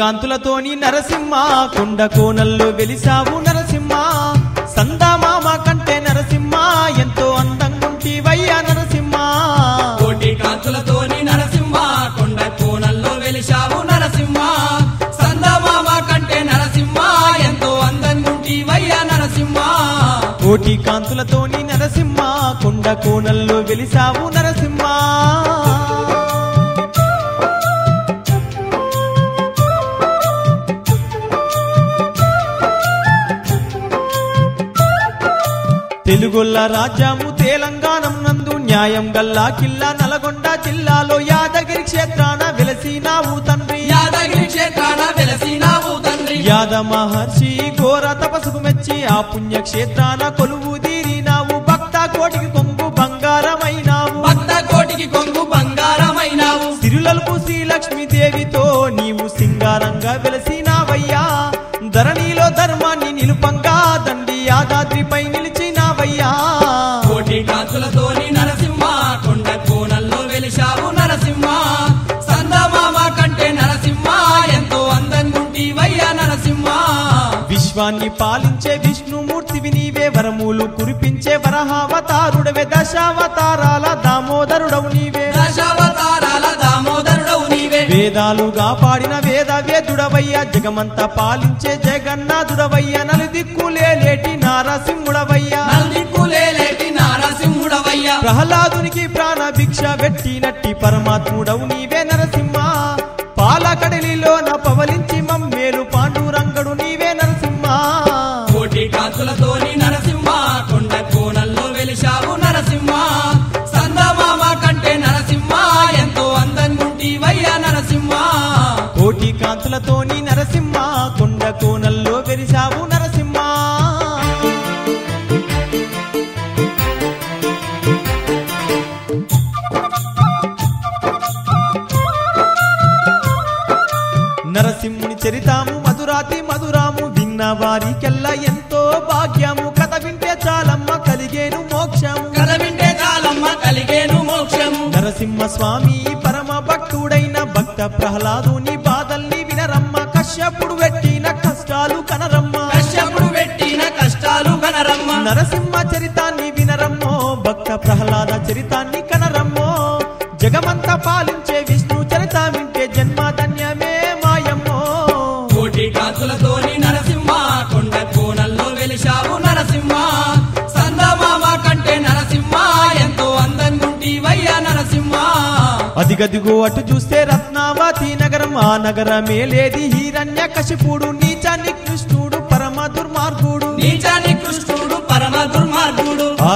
కాంతులతోని నరసింహ కొండ కోనల్లో వెలిసావు నరసింహ. సందామామ కంటే నరసింహ ఎంతో అందంగుంటివయ్యా నరసింహ. కోటి కాంతులతోని నరసింహ కొండ కోణంలో వెలిశావు నరసింహ. సందమామ కంటే నరసింహ ఎంతో అందంగుంటివయ్యా నరసింహ. కోటి కాంతులతోని నరసింహ కొండ కోనల్లో వెలిసావు నరసింహ. తెలుగొల్ల రాజ్యము తెలంగాణం నందు న్యాయం గల్లా కిల్లా నల్గొండ జిల్లాలో యాదగిరి క్షేత్రాన వెలసినావు తండ్రి. యాదగిరి క్షేత్రాన వెలసినావు తండ్రి. యాద మహర్షి ఘోర తపసుకు మెచ్చి ఆ పుణ్య క్షేత్రాన కొలువు తీరినావు. భక్త కోటికి కొంగు బంగారమైనావు. భక్త కోటికి కొంగు బంగారమైనావు. సిరులల్పు శ్రీలక్ష్మీదేవితో నీవు సింగారంగా వెలసినావయ్యా. ధరణిలో ధర్మాన్ని నిలుపంగా దండి యాదాద్రిపై నిలిచినావయ్యా పాలించే విష్ణుమూర్తివి నీవే వరములు కురిపించే వరహావతారుడవే దశావతారాల దామోదరుడవు నీవే. దశావతారాల దామోదరుడవు నీవే. వేదాలుగా పాడిన వేద వేదుడవయ్యా జగమంతా పాలించే జగన్నాథుడవయ్యా నలుదిక్కులేటి నారసింహుడవయ్యా. నల్దిక్కులేలేటి నారసింహుడవయ్యా. ప్రహ్లాదునికి ప్రాణ భిక్ష పెట్టినట్టి పరమాత్ముడవు నీవే నరసింహ కాంతులతోని నరసింహ కొండ కోనల్లో వెలిసావు నరసింహ. నరసింహుని చరితాము మధురాతి మధురాము విన్న వారికెల్లా ఎంతో భాగ్యము. కథ వింటే చాలమ్మ కలిగేను మోక్షము. కథ వింటే చాలమ్మ కలిగేను మోక్షము. నరసింహ స్వామి నరసింహ చరితాన్ని వినరమ్మో భక్త ప్రహ్లాద చరితాన్ని కనరమ్మో. జగమంతా పాలించే విష్ణు చరిత వింటే జన్మ ధన్యమే మాయమ్మో. కోటి కాంతులతోని నరసింహ కొండ కోణంలో వెలిశావు నరసింహ. సందమామ కంటే నరసింహ ఎంతో అందంగుంటివయ్యా నరసింహ. అదిగదిగో అటు చూస్తే రత్నావతి నగరం ఆ నగరమే లేది హిరణ్య కశిపుడు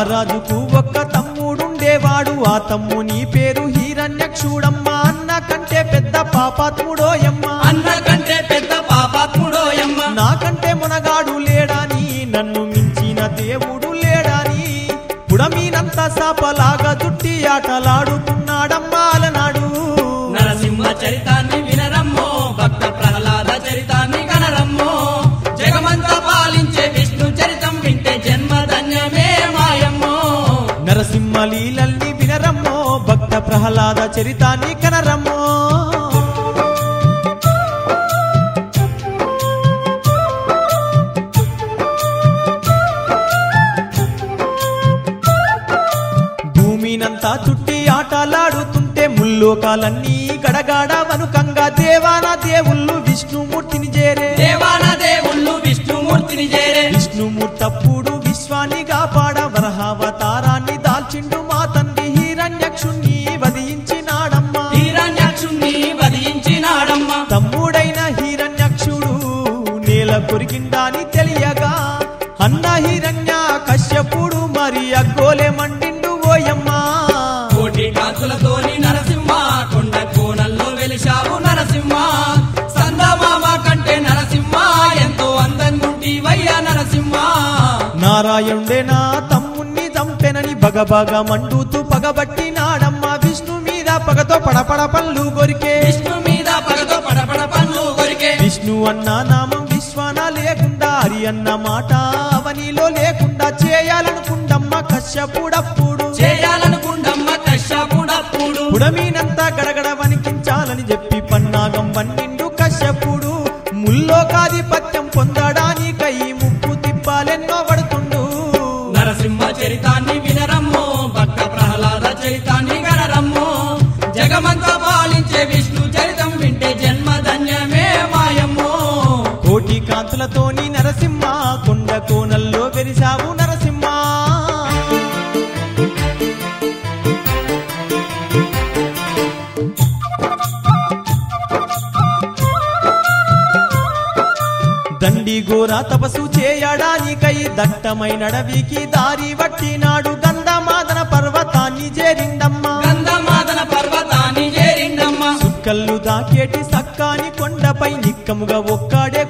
రాజుకు ఒక్క తమ్ముడుండేవాడు ఆ తమ్ముని పేరు హిరణ్యక్షుడమ్మ అన్న కంటే పెద్ద పాపాత్ముడోయమ్మ. అన్న కంటే పెద్ద పాపాత్ముడోయమ్మ. నాకంటే మునగాడు లేడాని నన్ను మించిన దేవుడు లేడాని. పుడమీనంత సాపలాగా చుట్టి ఆటలాడుకున్నాడమ్మా ప్రహ్లాద చరితాన్ని కనరమ్మో. భూమినంతా చుట్టి ఆటలాడుతుంటే ముల్లోకాలన్నీ గడగాడ వనుకంగా దేవాన దేవుళ్ళు విష్ణుమూర్తిని చేరే. దేవాన దేవుళ్ళు విష్ణుమూర్తిని చేరే. విష్ణుమూర్తప్పుడు నేల కొరికిండాని తెలియగా అన్న హిరణ్య కశ్యపుడు మరి అగ్గోలే మండిండు ఓయమ్మా. కోటి కాంతులతోని నరసింహ కొండ కోణంలో వెలిశావు నరసింహ. సందమామ కంటే నరసింహ ఎంతో అందంగుంటివయ్యా నరసింహ. నారాయణుడే నా తమ్ముణ్ణి చంపెనని బగబగ మండుతూ పగబట్టినాడమ్మా విష్ణు మీద పగతో పడపడ పళ్ళు కొరికే విష్ణు మీద పగతో పడపడ పన్ను కొరికే విష్ణు అన్న హరి అన్న మాట అవనిలో లేకుండా చేయాలనుకుండమ్మ కశ్యపుడప్పుడు. చేయాలనుకుండమ్మ కశ్యపుడప్పుడు. పుడమీనంతా గడగడ వణికించాలని చెప్పి పన్నాగం వన్నిండు తపస్సు చేయడానికై దట్టమైన అడవికి దారి వట్టినాడు గంధమాదన పర్వతాన్ని చేరిండమ్మా గంధమాదన పర్వతాన్ని చేరిండమ్మ సుక్కల్లు దాకేటి సక్కాని కొండపై నిక్కముగా ఒక్కాడే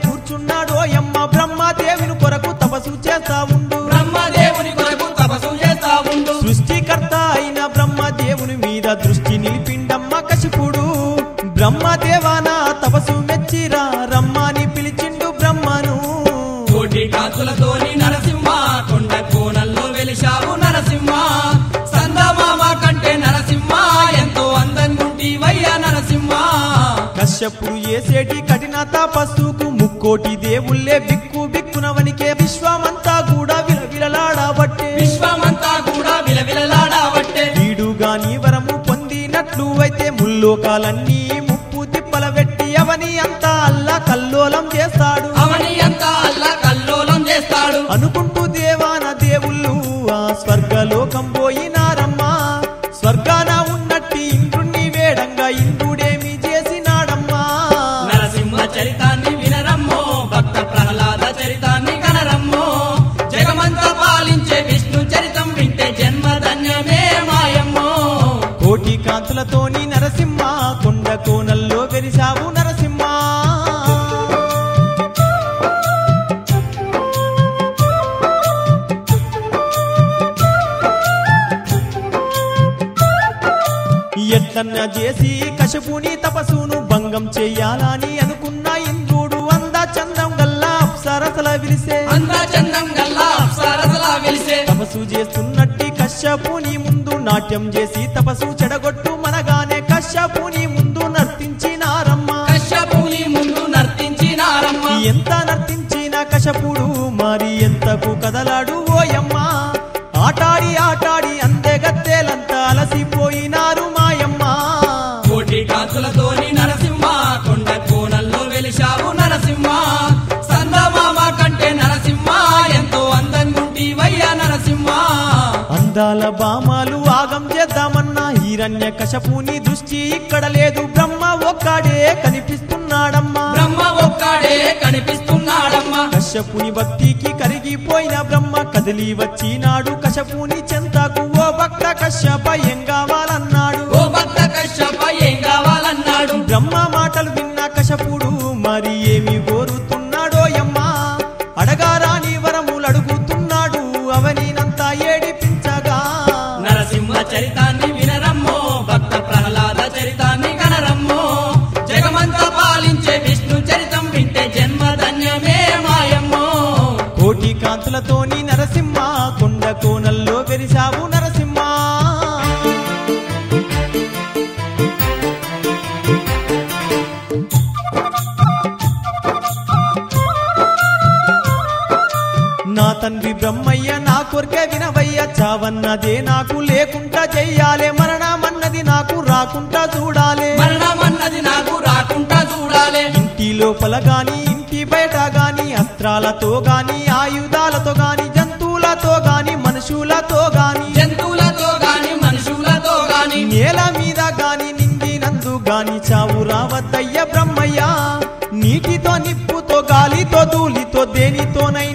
ఏసేటి కఠిన తపస్సుకు ముక్కోటి దేవుళ్ళే బిక్కు బిక్కునవనికే విశ్వమంతా కూడా విలవిలలాడబట్టే విశ్వమంతా కూడా విలవిలలాడావట్టే. వీడు గాని వరము పొందినట్లు అయితే ముల్లోకాలన్నీ ముప్పు తిప్పల పెట్టి అవని అంతా అల్లా కల్లోలం చేస్తాడు. అవని అంతా అల్లా కల్లోలం చేస్తాడు. అనుకుంటూ వెరిసావు నరసింహ. ఎట్లన్నా చేసి కశపుని తపస్సును భంగం చెయ్యాలని అనుకున్న ఇంద్రుడు అంద చందం గల్లా అప్సరసల విలిసే. అంతా చందం గల్లా అప్సరసలా వెలిసే. తపస్సు చేస్తున్నట్టి కశ్యపుని ముందు నాట్యం చేసి తపస్సు చెడగొట్టు కదలాడు ఓయమ్మ. ఆటాడి ఆటాడి అందే గత్తేలంతా అలసిపోయినారు మాయమ్మ. కోటి కాంతులతోని నరసింహ కొండ కోణంలో వెలిశావు నరసింహ. సందమామ కంటే నరసింహ ఎంతో అందంగుంటివయ్యా నరసింహ. అందాల బామాలు ఆగం చేద్దామన్నా హిరణ్య కశపుని దృష్టి ఇక్కడ లేదు. బ్రహ్మ ఒక్కడే కనిపిస్తున్నాడమ్మా. కనిపిస్తున్నాడమ్మా. కశ్యపుని భక్తికి కరిగిపోయిన బ్రహ్మ కదిలి వచ్చినాడు కశపుని చెంతకు ఓ భక్త కశ్యప ఏం కావాలన్నాడు? ఓ భక్త కశ్యప ఏం కావాలన్నాడు? బ్రహ్మ మాటలు కోనల్లో వెరిసావు నరసింహ. నా తండ్రి బ్రహ్మయ్య నా కొరికే వినవయ్య చావన్నదే నాకు లేకుండా చెయ్యాలే. మరణమన్నది నాకు రాకుండా చూడాలే. మరణమన్నది నాకు రాకుండా చూడాలే. ఇంటి లోపల గాని ఇంటి బయట గాని అస్త్రాలతో గాని నిండినందు చావు రావద్దయ్య బ్రహ్మయ్య. నీటితో నిప్పుతో గాలితో ధూళితో దేనితోనై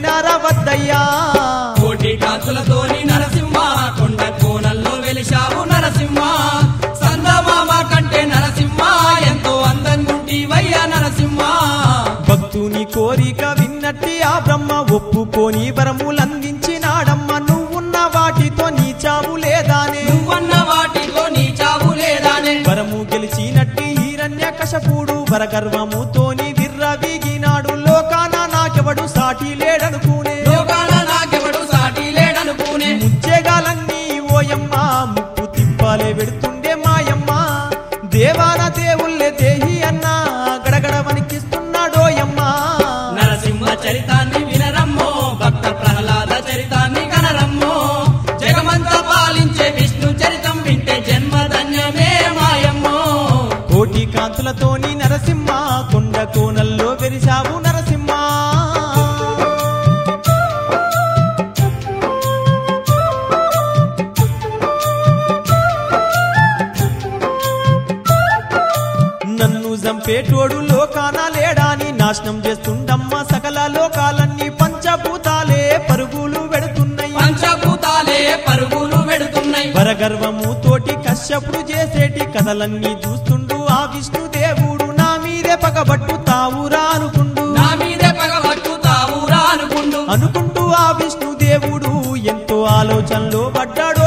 కశపుడు వరగర్వముతోని విర్రవీగినాడు లోకాన నాకెవడు సాటి వరగర్వము తోటి కశ్యపుడు చేసేటి కథలన్నీ చూస్తుండు. ఆ విష్ణు దేవుడు నా మీదే పగబట్టు తావురా అనుకుండు నా మీదే పగబట్టు తావురా అనుకుండు అనుకుంటూ ఆ విష్ణు దేవుడు ఎంతో ఆలోచనలో పడ్డాడోయమ్మా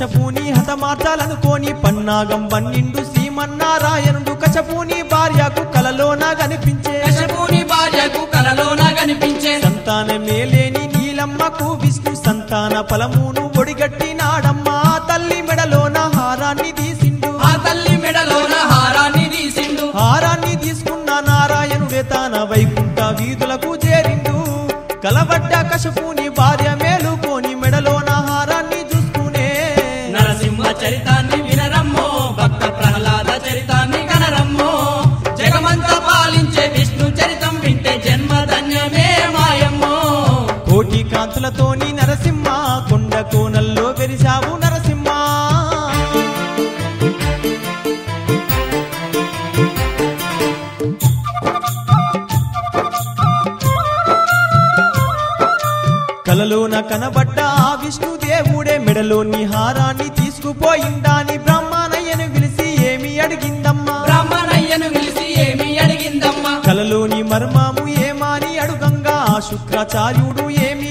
కశపూని హతమార్చాలనుకోని పన్నాగం వన్నిండు శ్రీమన్నారాయణుడు కశపూని భార్యకు కలలోన కనిపించే. కశపుని భార్యకు కలలోన కనిపించే. సంతానమే లేని నీలమ్మకు విష్ణు సంతాన ఫలమును కలలోన కనబడ్డ ఆ విష్ణు దేవుడే మెడలోని హారాన్ని తీసుకుపోయిండాని బ్రహ్మణయ్యను పిలిచి ఏమి అడిగిందమ్మా? బ్రాహ్మణయ్యను పిలిచి ఏమి అడిగిందమ్మా? కలలోని మర్మము ఏమాని అడుగంగా ఆ శుక్రాచార్యుడు ఏమి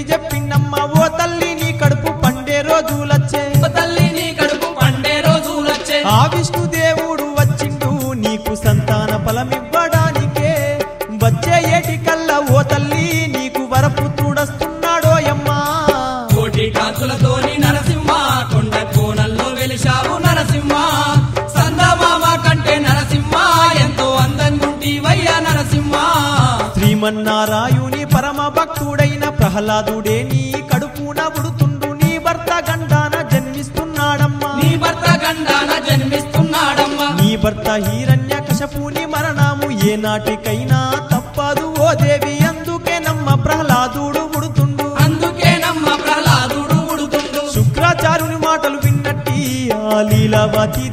శ్రీమన్నారాయుని పరమ భక్తుడైన ప్రహ్లాదుడే నీ కడుపున పుడుతుండు నీ భర్త గండాన జన్మిస్తున్నాడమ్మా. నీ భర్త గండాన జన్మిస్తున్నాడమ్మా. నీ భర్త హిరణ్య కశపుని మరణము ఏ నాటికైనా తప్పదు ఓ దేవి అందుకే నమ్మ ప్రహ్లాదుడు ముడుతుండు అందుకే నమ్మ ప్రహ్లాదుడు ఉడుతుండు. శుక్రాచార్యుని మాటలు విన్నట్టి ఆ లీలావతి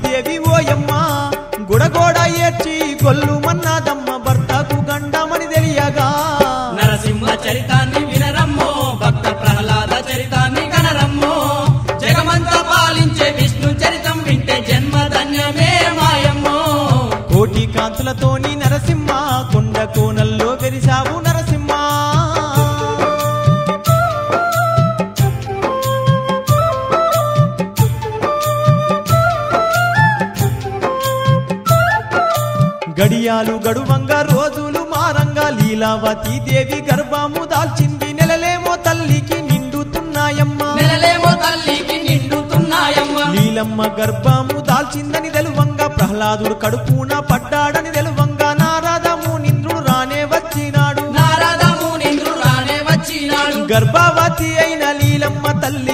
కోటి కాంతులతోని నరసింహ కొండ కోనల్లో వెరిశావు నరసింహ. గడియాలు గడువంగా రోజులు మారంగా లీలావతి దేవి గర్భము దాల్చింది నెలలేమో తల్లికి నిండుతున్నాయమ్మా. నెలలేమో తల్లికి నిండుతున్నాయమ్మ. నీలమ్మ గర్భము దాల్చిందని తెలువంగా ప్రహ్లాదుడు కడుపున పడ్డాడని తెలువంగా. నారదము నింద్రుడు రానే వచ్చినాడు. నారదము నింద్రు రానే వచ్చినాడు. గర్భవతి అయిన నీలమ్మ తల్లికి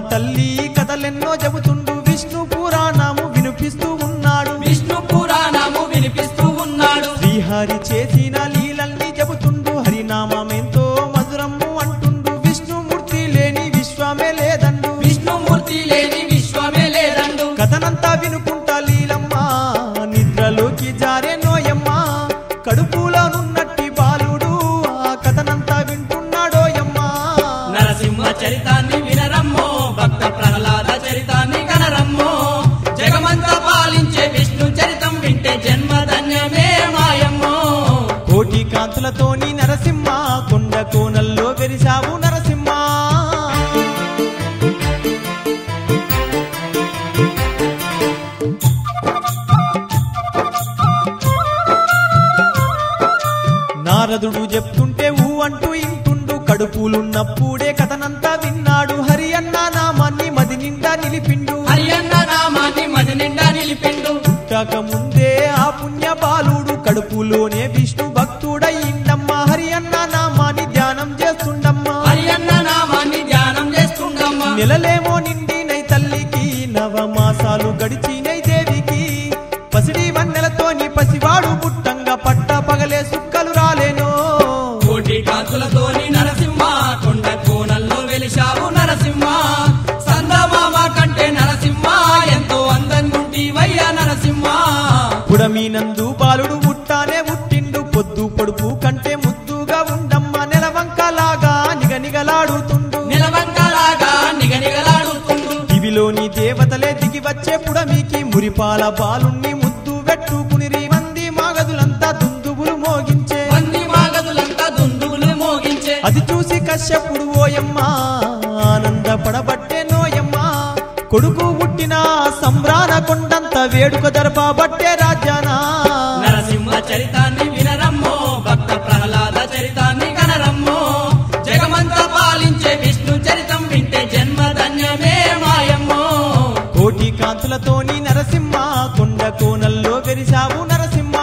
తల్లి కథలెన్నో చెబుతుండు. విష్ణు పురాణము వినిపిస్తూ ఉన్నాడు. విష్ణు పురాణము వినిపిస్తూ ఉన్నాడు. శ్రీహరి చేసిన లీలల్ని చెబుతుండు. హరినామమెంతో మధురము అంటుండు. విష్ణుమూర్తి లేని విశ్వమే లేదండు. విష్ణుమూర్తి లేని విశ్వమే లేదండు. కథనంతా వినుకుంటా లీలమ్మ. నిద్రలోకి జారే నోయమ్మ. కడుపులోనున్నట్టి బాలుడు. ఆ కథనంతా వింటున్నాడోయమ్మా. నరసింహ చరితాన్ని కాంతులతోని నరసింహ కొండ కోనల్లో వెరిసావు నరసింహ. నారదుడు చెప్తుంటే ఊ అంటూ ఇంటుండు కడుపులున్నప్పుడు దేవతలే దిగి వచ్చే పుడమికి మురిపాల బాలుణ్ణి ముద్దు పెట్టుకుని మంది మాగదులంతా దుందుబులు మోగించే. మంది మాగదులంతా దుందుగులు మోగించే. అది చూసి కశ్యపుడు ఓయమ్మ ఆనందపడబట్టే నోయమ్మ. కొడుకు పుట్టిన సంబ్రాన కొండంత వేడుక దర్పాబట్టే రాజ్యానా కాంతులతోని నరసింహ కొండ కోనల్లో వెరిసావు నరసింహ.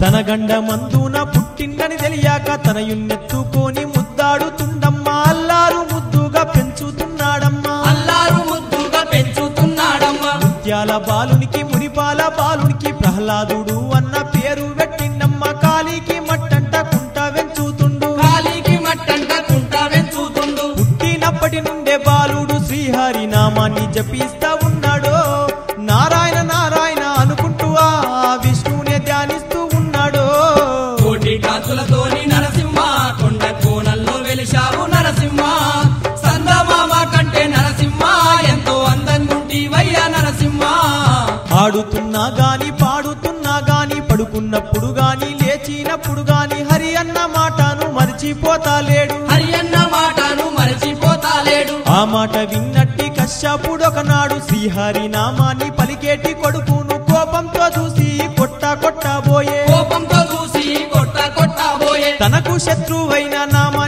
తన గండ మందున పుట్టిండని తెలియక తన యున్నెత్తుకొని ముద్దాడుతుండమ్మా అల్లారు ముద్దుగా పెంచుతున్నాడమ్మా. అల్లారు ముద్దుగా పెంచుతున్నాడమ్మా. ముత్యాల బాలునికి మురిపాల బాలునికి ప్రహ్లాదుడు ఆడుతున్నా గాని పాడుతున్నా గాని పడుకున్నప్పుడు గాని లేచినప్పుడు గాని హరి అన్న మాటను మరిచిపోతాలేడు హరి అన్న మాటను మరచిపోతాలేడు ఆ మాట విన్నట్టి కశ్యపుడొకనాడు శ్రీహరి నామాన్ని పలికేటి కొడుకును కోపంతో చూసి కొట్ట కొట్టబోయే. కోపంతో చూసి కొట్ట కొట్టబోయే. తనకు శత్రువైన నామాన్ని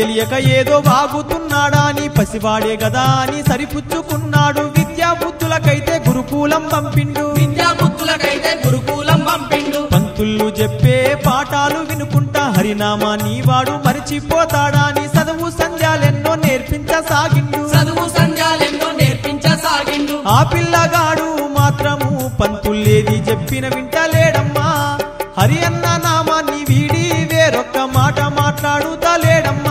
తెలియక ఏదో వాగుతున్నాడా అని పసివాడే గదా అని సరిపుచ్చుకున్నాడు. విద్యా బుద్ధులకైతే గురుకులం పంపిండు. విద్యా బుద్ధులకైతే గురుకులం పంపిండు. పంతుళ్ళు చెప్పే పాఠాలు వినుకుంటా హరినామాన్ని వాడు మరిచిపోతాడా అని చదువు సంధ్యాలెన్నో నేర్పించసాగిండు. చదువు సంధ్యాలెన్నో నేర్పించసాగిండు. ఆ పిల్లగాడు మాత్రము పంతుల్లేది చెప్పిన వింటలేడమ్మా. హరి అన్న నామాన్ని వీడి వేరొక్క మాట మాట్లాడుతలేడమ్మా.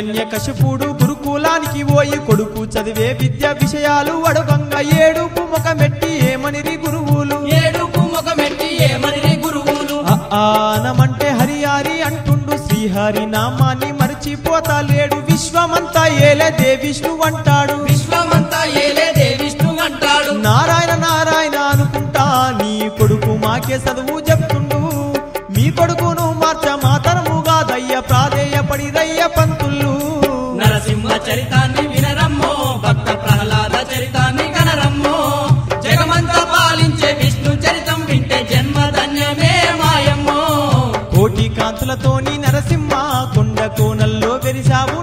హిరణ్య కశపుడు గురుకులానికి పోయి కొడుకు చదివే విద్య విషయాలు అడగంగా ఏడుపు ముఖమెట్టి ఏమనిరి గురువులు? ఏడుపు ముఖమెట్టి ఏమని గురువులు? ఆనమంటే హరియారి అంటుండు శ్రీహరి నామాన్ని మరిచిపోతాలేడు విశ్వమంతా ఏలేదే విష్ణు అంటాడు. విశ్వమంతా ఏలేదే విష్ణు అంటాడు. నారాయణ నారాయణ అనుకుంటా నీ కొడుకు మాకే చదువు చెప్తుండు. మీ కొడుకును మార్చ మాతరముగా దయ్య ప్రాధేయపడి రయ్య పంతుళ్ళు నరసింహ చరితాన్ని వినరమ్మో భక్త ప్రహ్లాద చరితాన్ని కనరమ్మో. జగమంతా పాలించే విష్ణు చరితం వింటే జన్మ ధన్యమే మాయమ్మో. కోటి కాంతులతోని నరసింహ కొండ కోనల్లో వెరిసావు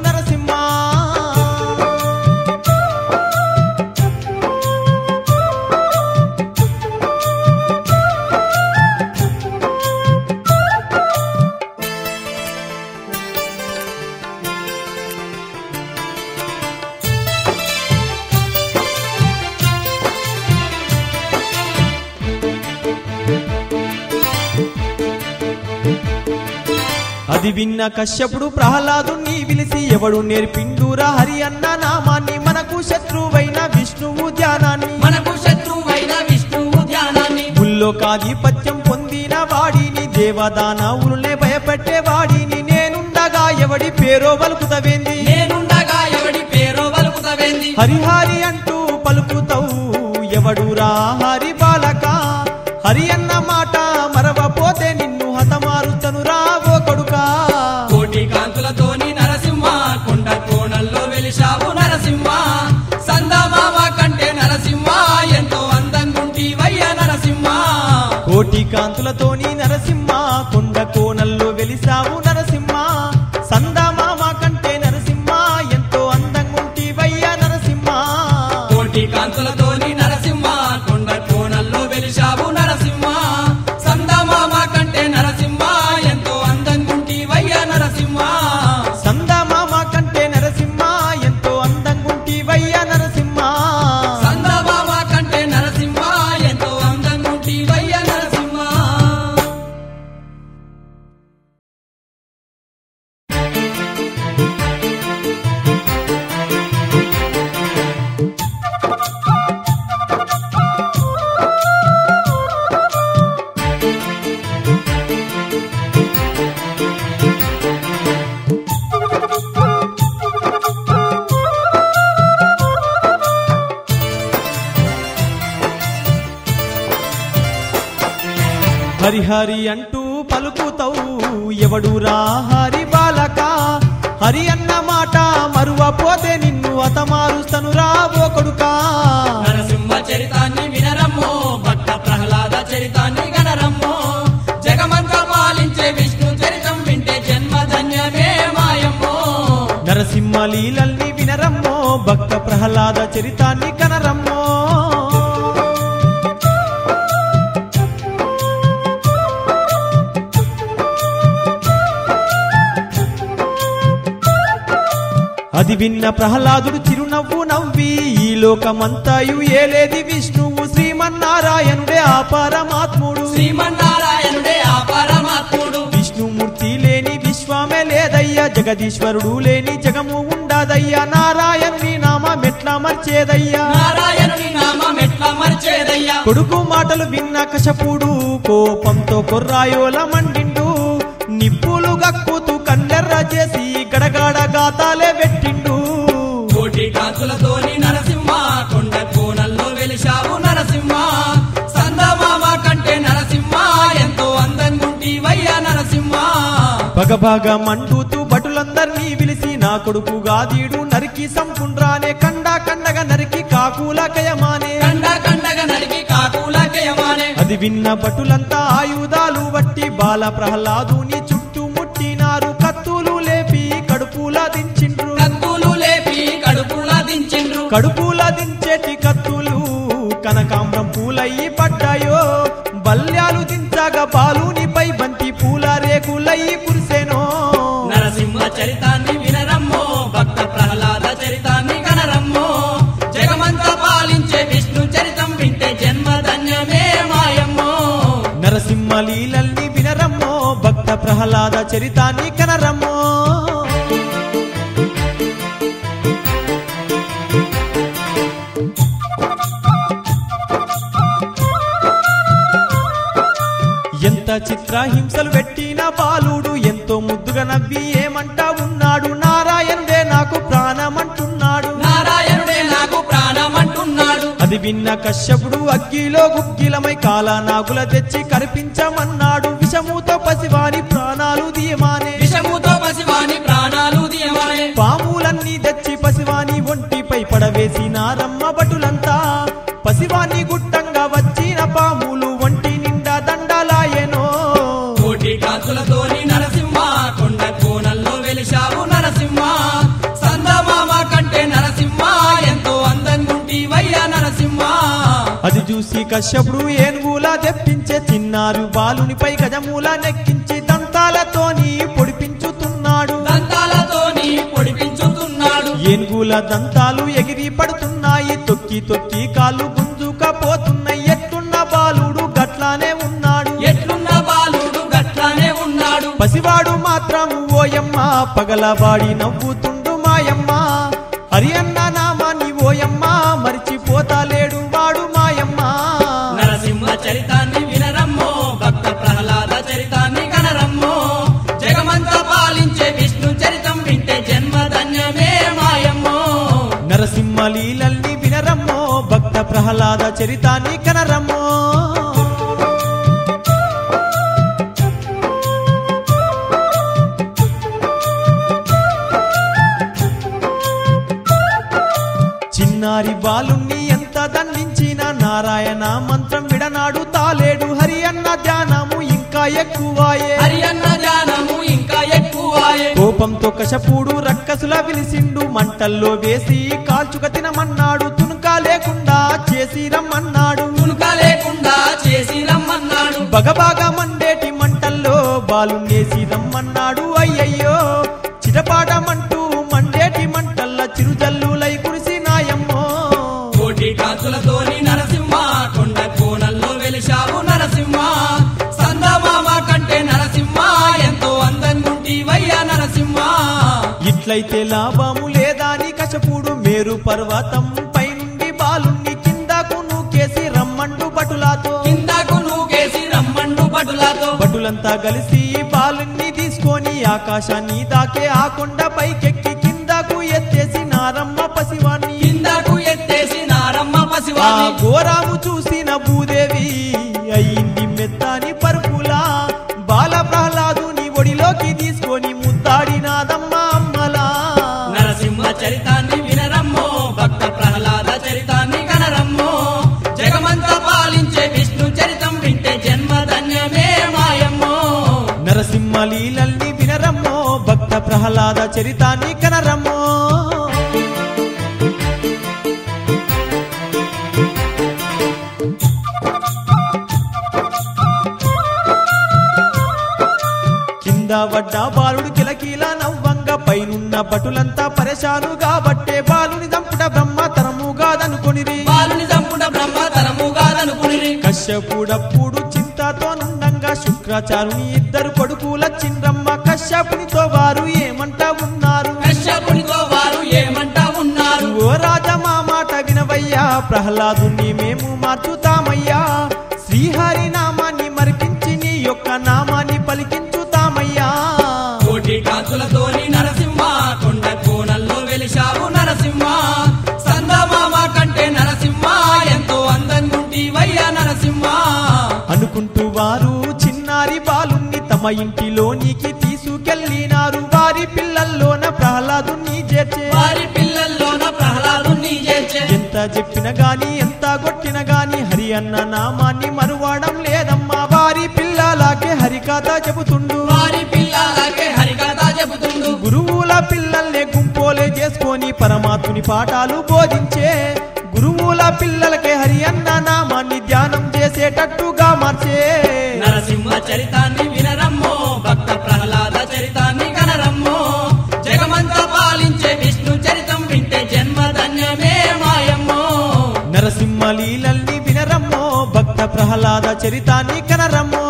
అది విన్న కశ్యపుడు ప్రహ్లాదుని పిలిచి ఎవడు నేర్పిండురా హరి అన్న నామాన్ని? మనకు శత్రువైన విష్ణువు ధ్యానాన్ని. మనకు శత్రువైన విష్ణువు ధ్యానాన్ని. ముల్లోకాధిపత్యం పొందిన వాడిని దేవదానవులనే భయపెట్టే వాడిని. నేనుండగా ఎవడి పేరో వలుకుతవేంది? నేనుండగా ఎవడి పేరో వలుకుతవేంది? హరిహరి అంటూ కోటి కాంతుల హరిహరి అంటూ పలుకుతావు. ఎవడురా హరి బాలక? హరి అన్న మాట మరువపోతే నిన్ను అతమారుస్తను రావో కొడుకా. నరసింహ చరితాన్ని వినరమ్మో భక్త ప్రహ్లాద చరితాన్ని గణరమ్మో జగమంతా పాలించే విష్ణు చరితం వింటే జన్మధన్యమే మాయమ్మో. నరసింహ లీలల్ని వినరమ్మో భక్త ప్రహ్లాద చరితాన్ని కనరమ్మో. అది విన్న ప్రహ్లాదుడు చిరునవ్వు నవ్వి ఈ లోకమంతాయు ఏలేది విష్ణువు. శ్రీమన్నారాయణుడే ఆ పరమాత్ముడు. శ్రీమన్నారాయణుడే ఆ పరమాత్ముడు. విష్ణుమూర్తి లేని విశ్వమే లేదయ్యా జగదీశ్వరుడు లేని జగము ఉండదయ్యా. నారాయణుని నామ మెట్ల మర్చేదయ్యా? నారాయణుని నామం ఎట్లా మర్చేదయ్యా? కొడుకు మాటలు విన్న కశపుడు కోపంతో కొర్రాయోల మండిండు. నిప్పులు కన్నెర్ర చేసి గడగాడ గాతాలే పెట్టిండు. కోటి కాంతులతోని నరసింహ కొండ కోణల్లో వెలిశావు నరసింహ. సందమామ కంటే నరసింహ ఎంతో అందంగుంటివయ్య నరసింహ. బగబగ మండుతూ భటులందర్నీ పిలిచి నా కొడుకు గాదీడు నరికి సంపుండ్రానే కండా కండగా నరికి కాకుల కయమానే. కండ కండగా నరికి కాకులకయమానే అది విన్న భటులంతా ఆయుధాలు బట్టి బాల ప్రహ్లాదుని చుట్టూ కడుపులా దించేటి కత్తులు కనకాంబరం పూలయ్యి పడ్డాయో బల్యాలు దించగా బాలునిపై బంతి పూల రేకులయ్యి కురిసెనో. నరసింహ చరితాన్ని వినరమ్మో భక్త ప్రహ్లాద చరితాన్ని కనరమ్మో. జగమంతా పాలించే విష్ణు చరితం వింటే జన్మధన్యమే మాయమ్మో. నరసింహ లీలల్ని వినరమ్మో భక్త ప్రహ్లాద చరితాన్ని కనరమ్మో. చిత్రహింసలు పెట్టిన బాలుడు ఎంతో ముద్దుగా నవ్వి ఏమంటా ఉన్నాడు? నారాయణుడే నాకు ప్రాణమంటున్నాడు. నారాయణుడే నాకు ప్రాణమంటున్నాడు. అది విన్న కశ్యపుడు అగ్గిలో గుగ్గిలమై కాల నాగుల తెచ్చి కరిపించమన్నాడు. విషముతో పసివాని ప్రాణాలు దీయమానే. విషముతో పసివాని ప్రాణాలు దీయమానే. పాములన్నీ తెచ్చి పసివాని ఒంటిపై పడవేసి నారమ్మ భటులంతా పసివాని గుట్టంగా కశ్యపుడు ఏనుగులా తెప్పించే చిన్నారు బాలునిపై గజమూల నెక్కించి దంతాలతోని పొడిపించుతున్నాడు. దంతాలతోని పొడిపించుతున్నాడు. ఏనుగుల దంతాలు ఎగిరి పడుతున్నాయి. తొక్కి తొక్కి కాళ్ళు గుంజుకపోతున్నాయి. ఎట్టున్న బాలుడు గట్లానే ఉన్నాడు. ఎట్లున్న బాలుడు గట్లానే ఉన్నాడు. పసివ వాడు మాత్రం ఓయమ్మ. పగలవాడి నవ్వుతుండు మాయమ్మ. హరి చరితాన్ని కనరమ్మో. చిన్నారి బాలుణ్ణి ఎంత దండించిన నారాయణ మంత్రం విడనాడు తాలేడు. హరి అన్న ధ్యానము ఇంకా ఎక్కువాయే. హరి అన్న ధ్యానము ఇంకా ఎక్కువాయే. కోపంతో కశపూడు రక్కసుల విలిసిండు. మంటల్లో వేసి కాల్చుక తినమన్నాడు. చేసి రమ్మన్నాడు. మునుక లేకుండా చేసి రమ్మన్నాడు. బగబాగా మండేటి మంటల్లో బాలునేసి రమ్మన్నాడు. అయ్యయ్యో చిటపాటమంటూ మండేటి మంటల్ల చిరుజల్లులై కురిసినాయమ్మో కోటి కాంతులతోని నరసింహ కొండ కోనల్లో వెలిశావు నరసింహ. సందమామ కంటే నరసింహ ఎంతో అందంగుంటివయ్యా నరసింహ. ఇట్లయితే లాభము లేదా అని కశపూడు మేరు పర్వతం భటులంతా కలిసి బాలుని తీసుకొని ఆకాశాన్ని దాకే ఆ కొండ పైకెక్కి కిందకు ఎత్తేసి నారమ్మ పసివాణ్ణి. కిందకు ఎత్తేసి నారమ్మ ఆ పసివాణి ఘోరాము చూసిన భూదేవి చరితాన్ని కనరమ్మో. కింద వడ్డ బాలుడు కిలకీల నవ్వంగ పైనున్న భటులంతా పరేశాను కాబట్టే బాలుని దంపుట బ్రహ్మ తరముగాదనుకొనిరి బాలుని చంపుట బ్రహ్మ కశ్యపుడప్పుడు చింతతో నుండంగా శుక్రాచార్యుని ఇద్దరు కొడుకుల చిండ్రమ్మ కశ్యపునితో వారు ప్రహ్లాదుని మేము మార్చుతామయ్యా. శ్రీహరి నామాన్ని మరిపించి నీ యొక్క నామాన్ని పలికించుతామయ్యా. కోటి కాంతులతోని నరసింహ కొండ వెలిశావు నరసింహ. సందమామ కంటే నరసింహ ఎంతో అందంగుంటివయ్యా నరసింహ. అనుకుంటూ వారు చిన్నారి బాలుణ్ణి తమ ఇంటిలోనికి తీసుకెళ్ళినారు. వారి పిల్లల్లోన ప్రహ్లాదుని చేర్చే వారి చెప్పిన గాని ఎంత కొట్టిన గాని హరి అన్న నామాన్ని మరువాడం లేదమ్మా. వారి పిల్లలాకే హరికథ చెబుతుండు. వారి పిల్లలకే హరికథ చెబుతుండు. గురువుల పిల్లల్ని గుంపోలే చేసుకొని పరమాత్ముని పాఠాలు బోధించే గురువుల పిల్లలకే హరి అన్న నామాన్ని ధ్యానం చేసేటట్టుగా మార్చే. నరసింహ చరితాన్ని లీలల్ని వినరమ్మో భక్త ప్రహ్లాద చరితాన్ని కనరమ్మో.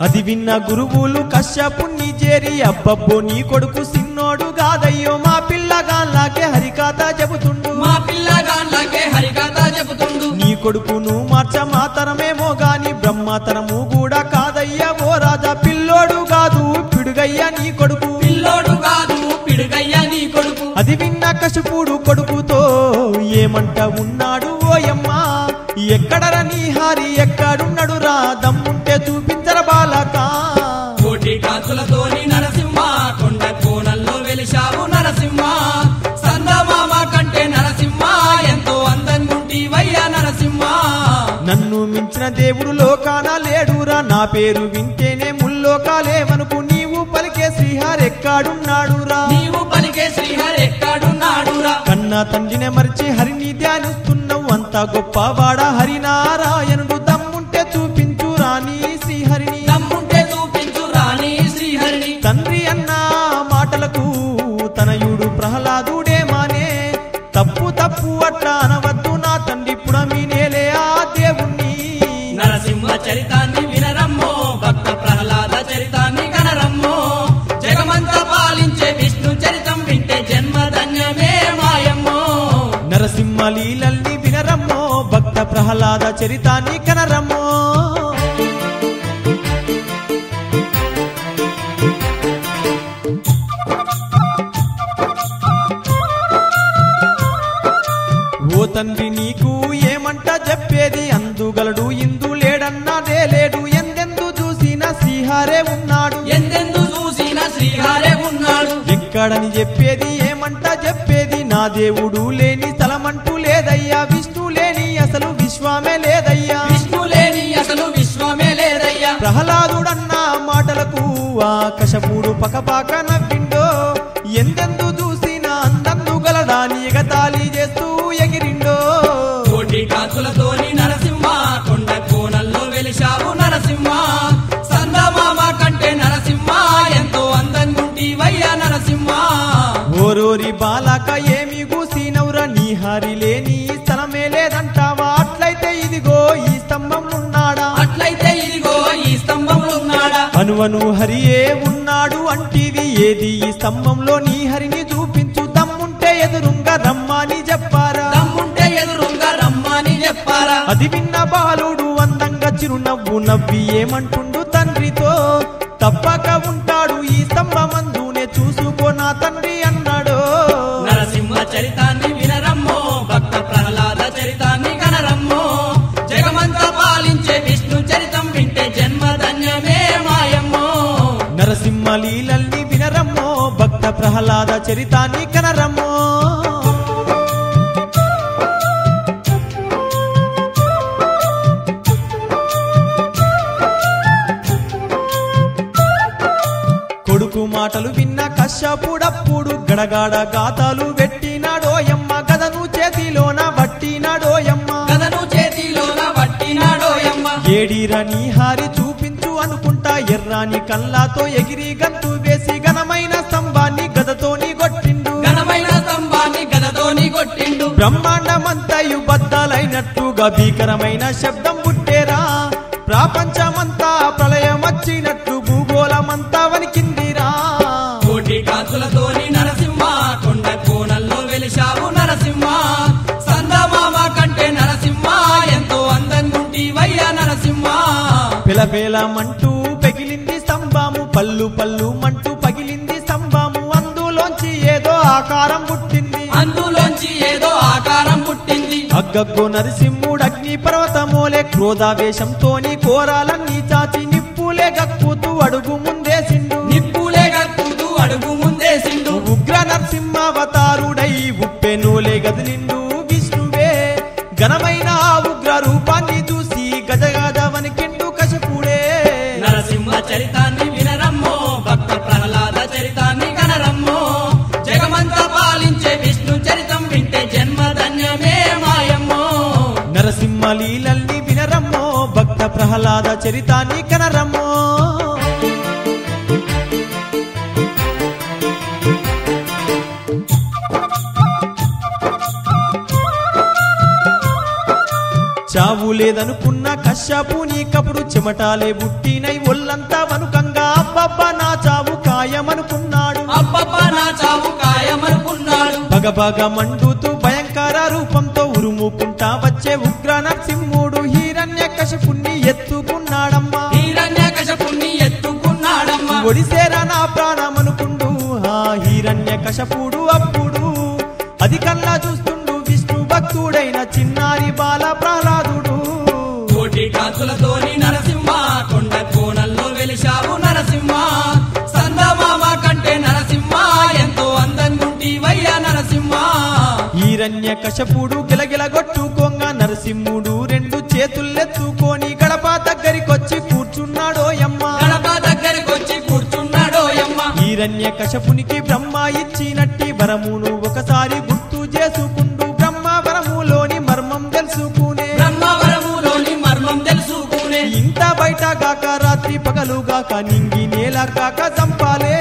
అది విన్న గురువులు కశ్యపుణ్ణి చేరి అబ్బబ్బో నీ కొడుకు సిన్నోడు కాదయ్యో మా పిల్లగాళ్ళకే హరికథ చెబుతుండు. మా పిల్లగాళ్ళకే హరికథ చెబుతుండు. నీ కొడుకును మార్చ మాతరమేమో గాని బ్రహ్మాతరము అది విన్న కశుపుడు కొడుకుతో ఏమంట ఉన్నాడు ఓయమ్మా? ఎక్కడరా నీ హారి? ఎక్కడున్నాడు రా? దమ్ముంటే చూపించర బాలకా? కోటి నరసింహ కొండ కోనల్లో వెలిశావు నరసింహ. సందమామ కంటే నరసింహ ఎంతో అందంగుంటివయ్యా నరసింహ. నన్ను మించిన దేవుడు లోకాన లేడురా. నా పేరు వింటేనే ముల్లోకాలేమనుకు నీవు పలికే శ్రీహార్ ఎక్కడున్నాడురా నీవు శ్రీహరి ఎక్కడున్నాడురా కన్నా తండ్రినే మరిచి హరిని ధ్యానిస్తున్నావు. అంత గొప్పవాడా హరి? చరితాన్ని కనరమ్మో. ఓ తండ్రి నీకు ఏమంట చెప్పేది? అందుగలడు ఇందు లేడన్నాదే లేడు. ఎందెందు చూసిన శ్రీహారే ఉన్నాడు. ఎందెందు చూసిన శ్రీహారే ఉన్నాడు. ఎక్కడని చెప్పేది ఏమంట చెప్పేది? నా దేవుడు లేని ఆకశపుడు పకపాక నవ్విండో ఎందెందు చూసిన అందందు గలడాని ఎగతాళి చేస్తూ ఎగిరిండో. కోటి కాంతులతోని నరసింహ కొండ కోణల్లో వెలిశావు నరసింహ. సందమామ కంటే నరసింహ ఎంతో అందంగుంటివయ్యా నరసింహ. ఓరోరి బాలక అనువను హరియే ఉన్నాడు అంటివి ఏది? ఈ స్తంభంలో నీ హరిని చూపించు. తమ్ముంటే ఎదురుంగా రమ్మని చెప్పారా? తమ్ముంటే ఎదురుంగా రమ్మని చెప్పారా? అది విన్న బాలుడు అందంగా చిరునవ్వు నవ్వి ఏమంటుండు తండ్రితో? తప్పక ఉంటాడు ప్రహ్లాద చరితాన్ని కనరమ్మో. కొడుకు మాటలు విన్న కశ్యపుడప్పుడు గడగాడ గాతాలు పెట్టినాడోయమ్మ గదను చేతిలోన పట్టినాడోయమ్మ గదను చేతిలోన పట్టినాడోయమ్మ ఏడిరా నీ హారి చూపించు అనుకుంటా ఎర్రాని కల్లాతో ఎగిరి గంతు బ్రహ్మాండమంతయు బద్దలైనట్టుగా భీకరమైన శబ్దం పుట్టేరా. ప్రపంచమంతా ప్రళయం వచ్చినట్లు భూగోళమంతా వణికిందిరా. కోటి కాంతులతోని నరసింహ కొండ కోణల్లో వెలిశావు నరసింహ. సందమామ కంటే నరసింహ ఎంతో అందంగుంటివయ్యా నరసింహ. పిలపేలమంటూ పెగిలింది స్తంభము పల్లు పల్లు పుట్టింది నరసింహుడు అగ్ని పర్వతమోలే క్రోధావేశంతోని కోరాలన్నీ చాచి నిప్పులే గక్కుతూ అడుగు ప్రహ్లాద చరితాన్ని కనరమ్మో. చావు లేదనుకున్న కశ్యపు నీకప్పుడు చెమటాలే బుట్టినై ఒళ్ళంతా వనుకంగా అబ్బబ్బా నా చావు ఖాయమనుకున్నాడు. అబ్బబ్బా నా చావు ఖాయమనుకున్నాడు. భగభగ మండుతూ భయంకర రూపంతో ఉరుముకుంటా వచ్చే ఉగ్ర నరసింహుడు. ఎత్తుకున్నాడమ్మా. హిరణ్య కశపుణ్ణి ఎత్తుకున్నాడమ్మా. ఒడిసేరా నా ప్రాణమనుకుండు ఆ హిరణ్య కశపుడు అప్పుడు అది కల్లా చూస్తుండు విష్ణు భక్తుడైన చిన్నారి బాల ప్రహ్లాదుడు కోటి నరసింహ కొండ కోణల్లో వెలిశావు నరసింహ. సందమామ కంటే నరసింహ ఎంతో అందంగుంటివయ్యా నరసింహ. హిరణ్య కశపుడు గిలగిల కొట్టుకోంగ నరసింహుడు రెండు చేతులెత్తుకొని గడప దగ్గరికొచ్చి కూర్చున్నాడోయమ్మ గడప దగ్గరికొచ్చి కూర్చున్నాడోయమ్మ హిరణ్య కశపునికి బ్రహ్మ ఇచ్చినట్టి వరమును ఒకసారి గుర్తు చేసుకుంటూ బ్రహ్మ వరములోని మర్మం తెలుసుకునే. మర్మం తెలుసుకునే. ఇంత బయట గాక రాత్రి పగలు గాక నింగి నేల కాక చంపాలే.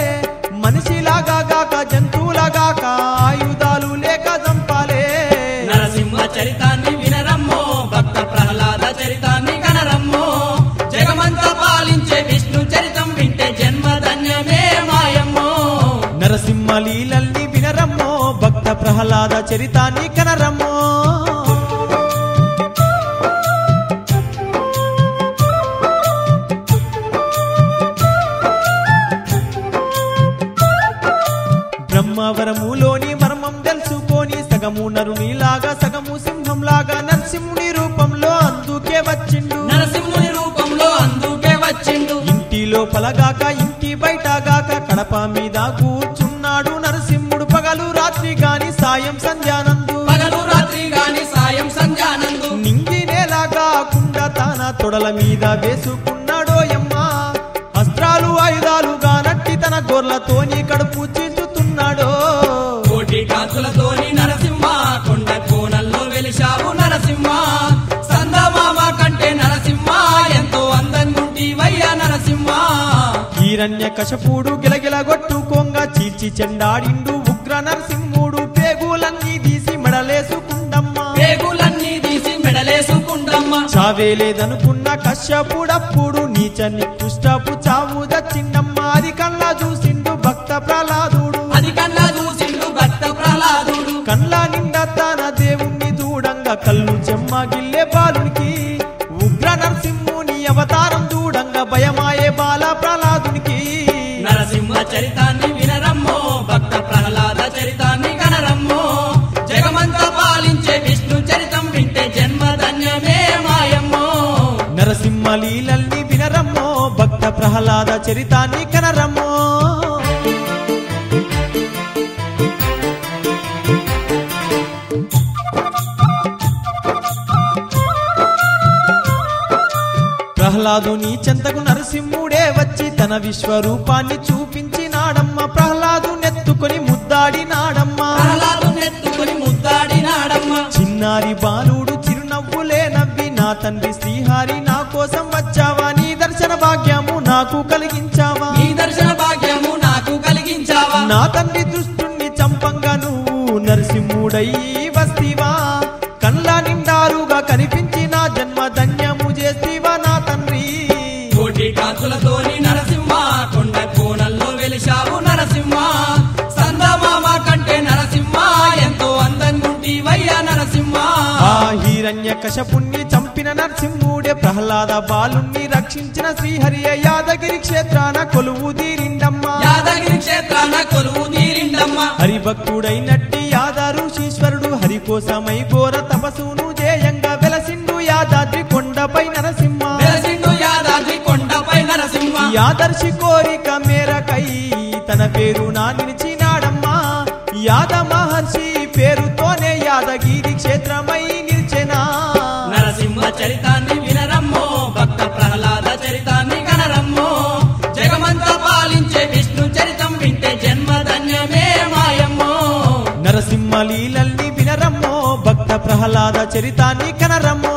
నరసింహ లీలల్ని వినరమ్మో భక్త ప్రహ్లాద చరితాన్ని కనరమ్మో. సంధ్యానందు. పగలు రాత్రి గాని సాయం సంధ్యానందు. నింగి నేలగాకుండా తన తొడల మీద వేసుకున్నాడోయమ్మా అస్త్రాలు ఆయుధాలుగా నట్టి తన గొర్లతోని కడుపు చించుతున్నాడో కోటి కాంతులతోని నరసింహ కొండ కోణల్లో వెలిశావు నరసింహ. సందమామ కంటే నరసింహ ఎంతో అందంగుంటివయ్యా నరసింహ. కశపుడు గిలగిల కొట్టుకోంగా చీల్చి చెండాడిండు ఉగ్ర నరసింహుడు మెడలేసుకుంటమ్మా చావే లేదనుకున్న కశ్యపుడప్పుడు నీచ నికృష్టపు చావు దచ్చిండమ్మా అది కల్లా చూసిండు భక్త ప్రహ్లాదుడు. అది కన్నా చూసిండు భక్త ప్రహ్లాదుడు. కళ్ళ నిండా తన దేవుణ్ణి దూడంగా కళ్ళు చెమ్మగిల్లే బాలునికి. ఉగ్ర నరసింహుని అవతారం దూడంగా భయమాయే బాల ప్రహ్లాదునికి. నరసింహ చరితాన్ని భక్త ప్రహ్లాద చరితాన్ని కనరమ్మో. ప్రహ్లాదుని చెంతకు నరసింహుడే వచ్చి తన విశ్వరూపాన్ని చూ నాకు కలిగించావా? ఈ దర్శన భాగ్యము నాకు కలిగించావా? నా తండ్రి దృష్టుణ్ణి చంపంగా నువ్వు నరసింహుడై వస్తివా? కళ్ళ నిండారుగా కనిపించి నా జన్మ ధన్యము చేస్తివా నా తండ్రి? కోటి నరసింహ కొండ కోణల్లో వెలిశావు నరసింహ. సందమామ కంటే నరసింహ ఎంతో అందంగుంటివయ్యా నరసింహ. ఆ హిరణ్య కశపుణ్ణి చంపిన నరసింహుడే ప్రహ్లాద బాలుణ్ణి రక్షించిన శ్రీహరి యాదగిరి క్షేత్రాన కొలువు తీరిండమ్మా. యాదగిరి క్షేత్రాన కొలువు తీరిండమ్మా. హరిభక్తుడైనట్టి యాదారు శీశ్వరుడు హరి కోసమై ఘోర తపస్సును జేయంగా వెలసిండు యాదాద్రి కొండపై నరసింహ. వెలసిండు యాదాద్రి కొండపై నరసింహ. యాదర్శి కోరిక మేరకై తన పేరు నా నిలిచినాడమ్మా యాద మహర్షి చరితాన్ని కనరమ్మో.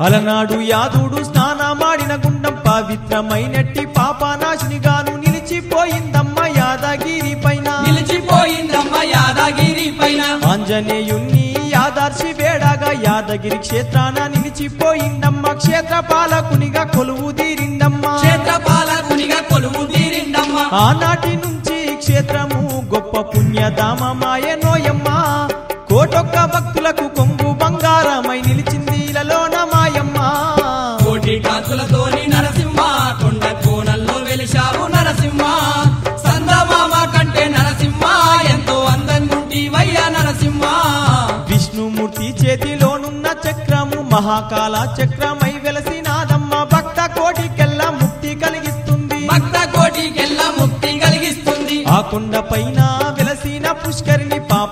అలనాడు యాదుడు స్నానమాడిన గుండం పవిత్రమైనట్టి పాపనాశినిగాను నిలిచిపోయిందమ్మ యాదగిరి పైన. నిలిచిపోయిందమ్మ యాదగిరి పైన. ఆంజనేయుణ్ణి యాదార్చి వేడగా యాదగిరి క్షేత్రాన నిలిచిపోయిందమ్మ క్షేత్ర పాలకునిగా కొలువు ఆనాటి నుంచి క్షేత్రము గొప్ప పుణ్యధామమాయనోయమ్మ కోటొక్క భక్తులకు కొంగు బంగారమై నిలిచింది ఇలలోన మాయమ్మ. కోటి కాంతులతోని నరసింహ కొండ కోణల్లో వెలిశావు నరసింహ. సందమామ కంటే నరసింహ ఎంతో అందంగుంటివయ్యా నరసింహ. విష్ణుమూర్తి చేతిలోనున్న చక్రము మహాకాల చక్రమై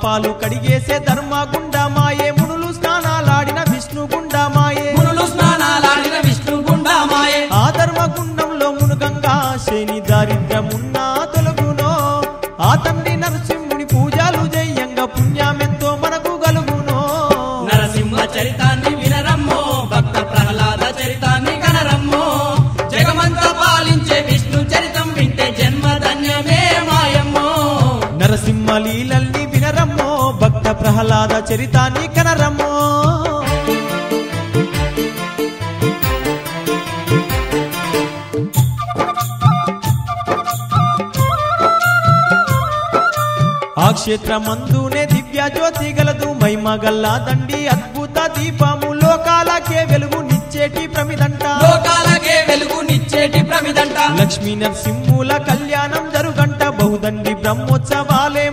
పాపాలు కడిగేసే ధర్మగుండమాయే చరితాన్ని కనరమ్మో. ఆ క్షేత్రమందునే దివ్య జ్యోతి గలదు మైమగల్లా దండి అద్భుత దీపము. లోకాలకే వెలుగు నిచ్చేటి ప్రమిదంట. లోకాలకే వెలుగు నిచ్చేటి ప్రమిదంట. లక్ష్మీ నరసింహుల కళ్యాణం జరుగంట. బహుదండి బ్రహ్మోత్సవాలేమో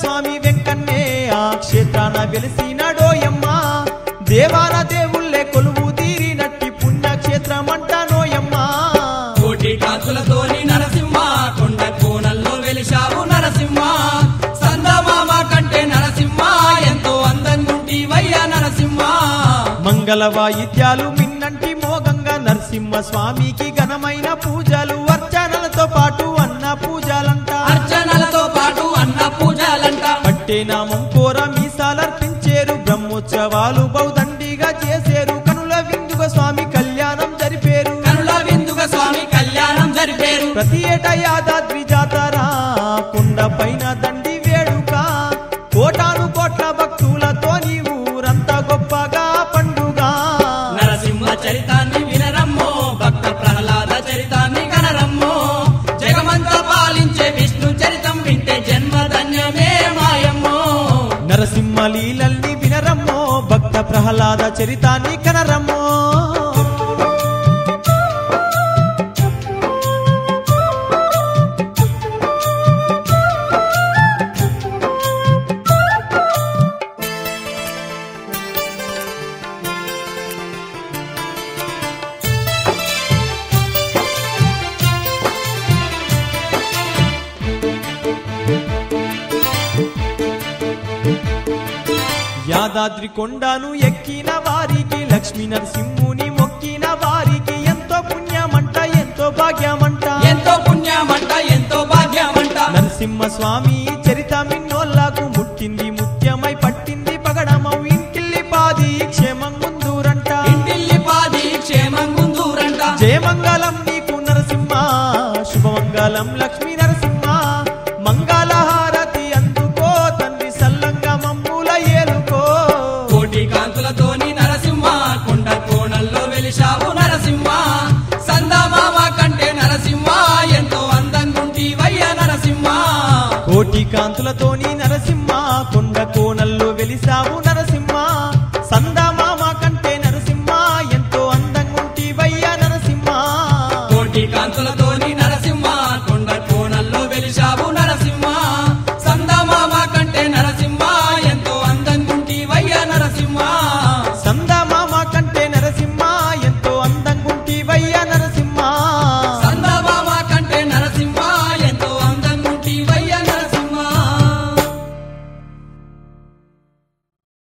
స్వామి వెంకన్నే ఆ క్షేత్రాన వెలిసినడోయమ్మ దేవాల దేవుళ్ళే కొలువు తీరినట్టి పుణ్యక్షేత్రమంట నోయమ్మ కోటి కాంతులతోని నరసింహ కొండ కోణంలో వెలిశావు నరసింహ. సందమామ కంటే నరసింహ ఎంతో అందంగుంటి వయ్య నరసింహ. మంగళ వాయిద్యాలు మిన్నంటి మోగంగా నరసింహ స్వామికి ఘనమైన నామం కోర మీసాలర్పించేరు. బ్రహ్మోత్సవాలు బౌదండిగా చేసేరు. కనుల విందుగా స్వామి కళ్యాణం జరిపేరు. కనుల విందుగా స్వామి కళ్యాణం జరిపేరు. ప్రతి ఏటా యాదాద్రి చరితాన్ని యాదాద్రి కొండను ఎక్కిన వారికి లక్ష్మీ నరసింహుని మొక్కిన వారికి ఎంతో పుణ్యమంట ఎంతో భాగ్యమంట. ఎంతో పుణ్యమంట ఎంతో భాగ్యమంట. నరసింహ స్వామి చరిత మిన్నోళ్ళకు వెలిసావు